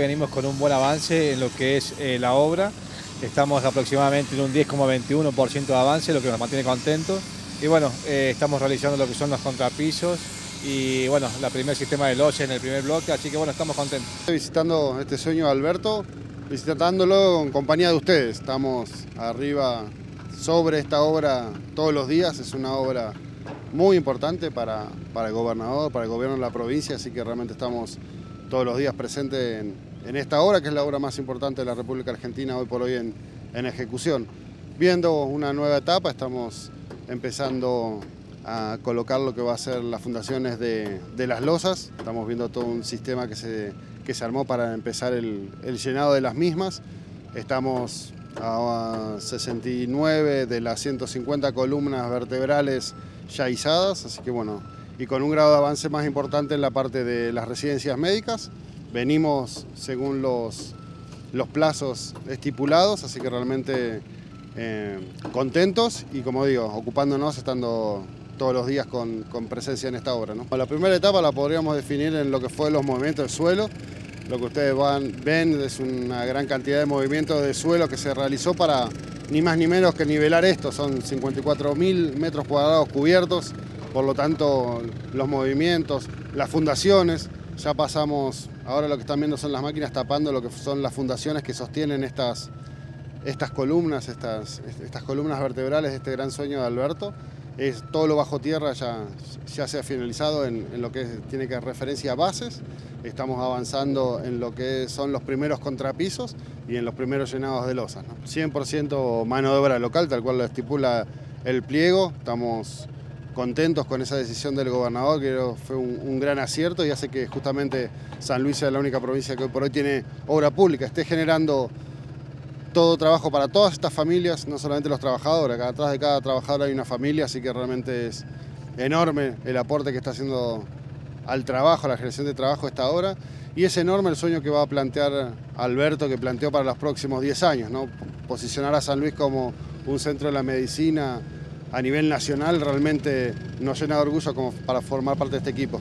Venimos con un buen avance en lo que es eh, la obra, estamos aproximadamente en un 10,21% de avance, lo que nos mantiene contentos. Y bueno, eh, estamos realizando lo que son los contrapisos y bueno, la primer sistema de loche en el primer bloque, así que bueno, estamos contentos. Visitando este sueño de Alberto, visitándolo en compañía de ustedes. Estamos arriba sobre esta obra todos los días, es una obra muy importante para, para el gobernador, para el gobierno de la provincia, así que realmente estamos todos los días presentes en, en esta obra, que es la obra más importante de la República Argentina hoy por hoy en, en ejecución. Viendo una nueva etapa, estamos empezando a colocar lo que va a ser las fundaciones de, de las losas. Estamos viendo todo un sistema que se, que se armó para empezar el, el llenado de las mismas. Estamos a 69 de las 150 columnas vertebrales ya izadas, así que bueno, y con un grado de avance más importante en la parte de las residencias médicas. Venimos según los, los plazos estipulados, así que realmente eh, contentos y como digo, ocupándonos, estando todos los días con, con presencia en esta obra. ¿no? La primera etapa la podríamos definir en lo que fue los movimientos del suelo. Lo que ustedes van, ven es una gran cantidad de movimientos de suelo que se realizó para ni más ni menos que nivelar esto. Son 54.000 metros cuadrados cubiertos, por lo tanto los movimientos, las fundaciones, ya pasamos, ahora lo que están viendo son las máquinas tapando lo que son las fundaciones que sostienen estas, estas columnas, estas, estas columnas vertebrales de este gran sueño de Alberto. Es, todo lo bajo tierra ya, ya se ha finalizado en, lo que tiene que referencia a bases. Estamos avanzando en lo que son los primeros contrapisos y en los primeros llenados de losas. ¿no? 100% mano de obra local, tal cual lo estipula el pliego. Estamos contentos con esa decisión del gobernador, que fue un, gran acierto y hace que justamente San Luis sea la única provincia que hoy por hoy tiene obra pública, esté generando todo trabajo para todas estas familias, no solamente los trabajadores, acá atrás de cada trabajador hay una familia, así que realmente es enorme el aporte que está haciendo al trabajo, a la generación de trabajo esta obra, y es enorme el sueño que va a plantear Alberto, que planteó para los próximos 10 años, ¿no? posicionar a San Luis como un centro de la medicina a nivel nacional realmente nos llena de orgullo como para formar parte de este equipo.